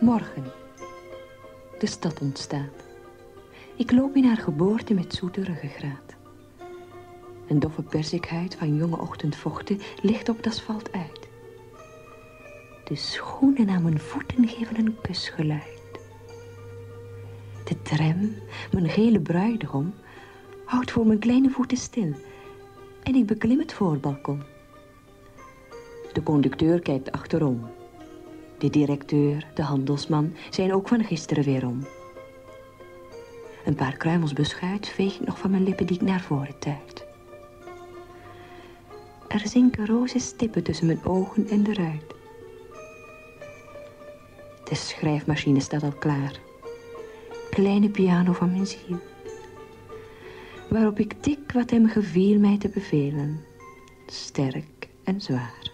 Morgen. De stad ontstaat. Ik loop in haar geboorte met zoete ruggengraat. Een doffe persikhuid van jonge ochtendvochten ligt op het asfalt uit. De schoenen aan mijn voeten geven een kusgeluid. De tram, mijn gele bruidegom, houdt voor mijn kleine voeten stil. En ik beklim het voorbalkon. De conducteur kijkt achterom. De directeur, de handelsman, zijn ook van gisteren weer om. Een paar kruimels beschuit veeg ik nog van mijn lippen die ik naar voren tuit. Er zinken roze stippen tussen mijn ogen en de ruit. De schrijfmachine staat al klaar. Kleine piano van mijn ziel. Waarop ik tik wat hem geviel mij te bevelen. Sterk en zwaar.